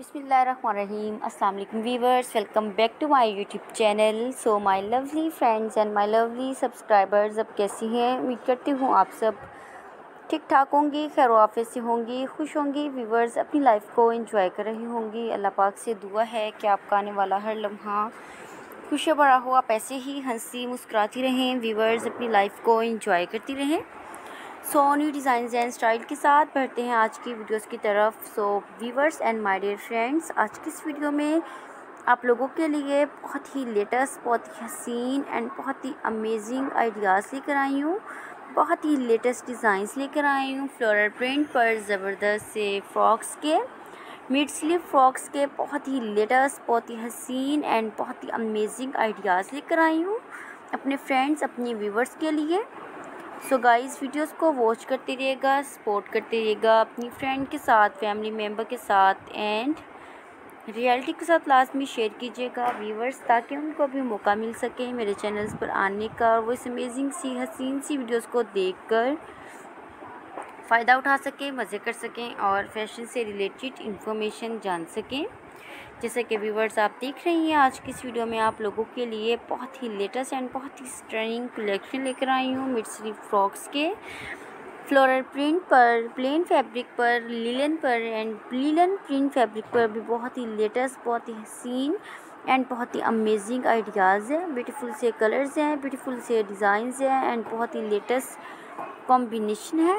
अस्सलाम वालेकुम viewers welcome back to my YouTube channel. So my lovely friends and my lovely subscribers, अब कैसी हैं? उम्मीद करती हूँ आप सब ठीक ठाक होंगी, खैर वाफे से होंगी, खुश होंगी। वीवर्स अपनी लाइफ को एंजॉय कर रही होंगी। अल्लाह पाक से दुआ है कि आपका आने वाला हर लम्हा खुशी भरा हो। आप ऐसे ही हँसी मुस्कुराती रहें। वीवर्स अपनी लाइफ को एंजॉय करती रहें। So new design and style के साथ बढ़ते हैं आज की वीडियोस की तरफ़। So viewers and my dear friends आज की इस वीडियो में आप लोगों के लिए बहुत ही लेटेस्ट बहुत ही हसीन एंड बहुत ही अमेजिंग आइडियाज़ लेकर आई हूँ। बहुत ही लेटेस्ट डिज़ाइंस लेकर आई हूँ। फ्लोरल प्रिंट पर ज़बरदस्त से फ्रॉक्स के मिड स्लीव फ्रॉक्स के बहुत ही लेटेस्ट बहुत ही हसीन एंड बहुत ही अमेजिंग आइडियाज़ लेकर आई हूँ। अपने फ्रेंड्स अपने व्यूवर्स के लिए। सो गाइस वीडियोस को वॉच करते रहिएगा सपोर्ट करते रहिएगा अपनी फ्रेंड के साथ फैमिली मेंबर के साथ एंड रियलिटी के साथ लास्ट में शेयर कीजिएगा व्यूवर्स ताकि उनको भी मौका मिल सके मेरे चैनल्स पर आने का और वो इस अमेजिंग सी, हसीन सी वीडियोस को देखकर फ़ायदा उठा सकें, मज़े कर सकें और फ़ैशन से रिलेटेड इन्फॉर्मेशन जान सकें। जैसे कि व्यूवर्स आप देख रही हैं, आज की इस वीडियो में आप लोगों के लिए बहुत ही लेटेस्ट एंड बहुत ही स्टर्निंग कलेक्शन लेकर आई हूँ स्लीव फ्रॉक्स के। फ्लोरल प्रिंट पर प्लेन फैब्रिक पर लीलन पर एंड लीलन प्रिंट फैब्रिक पर भी बहुत ही लेटेस्ट बहुत ही हसीन एंड बहुत ही अमेजिंग आइडियाज़ हैं। ब्यूटीफुल से कलर्स हैं ब्यूटीफुल से डिज़ाइंस हैं एंड बहुत ही लेटेस्ट कॉम्बिनेशन है।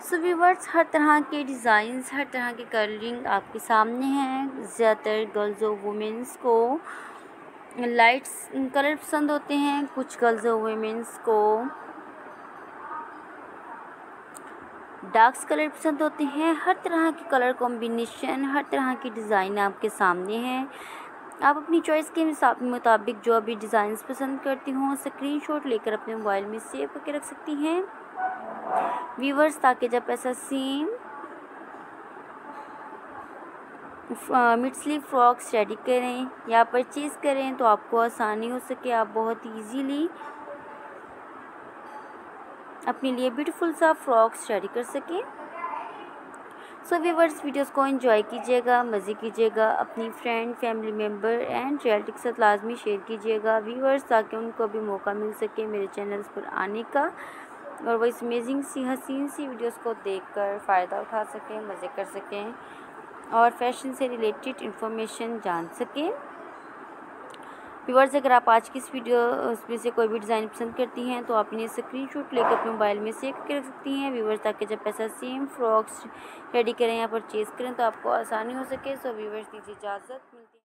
सो व्यूवर्स हर तरह के डिज़ाइंस हर तरह के कलरिंग आपके सामने हैं। ज़्यादातर गर्ल्स और वुमेंस को लाइट्स कलर पसंद होते हैं। कुछ गर्ल्स और वुमेंस को डार्क्स कलर पसंद होते हैं। हर तरह के कलर कॉम्बिनेशन हर तरह की डिज़ाइन आपके सामने हैं। आप अपनी चॉइस के मुताबिक जो अभी डिज़ाइंस पसंद करती हों स्क्रीनशॉट लेकर अपने मोबाइल में सेव करके रख सकती हैं। व्यूवर्स ताकि जब ऐसा same mid sleeve frocks ready करें, या परचेज़ करें तो आपको आसानी हो सके। आप बहुत इजीली अपने लिए ब्यूटीफुल सा फ्रॉक्स रेडी कर सकें। सो व्यूवर्स वीडियोस को एंजॉय कीजिएगा, मज़े कीजिएगा, अपनी friend family member and reality के साथ लाजमी शेयर कीजिएगा। व्यूवर्स ताकि उनको भी मौका मिल सके मेरे चैनल्स पर आने का। और वो इस अमेजिंग सी हसीन सी वीडियोस को देखकर फ़ायदा उठा सकें, मज़े कर सकें और फ़ैशन से रिलेटेड इन्फॉर्मेशन जान सकें। व्यूवर्स अगर आप आज की इस वीडियो उसमें से कोई भी डिज़ाइन पसंद करती हैं तो आप इन्हें स्क्रीन स्क्रीनशॉट लेकर अपने मोबाइल में सेव कर सकती हैं। व्यूवर्स ताकि जब ऐसा सेम फ्रॉक्स रेडी करें या परचेज़ करें तो आपको आसानी हो सके। सो व्यूवर्स दीजिए इजाज़त।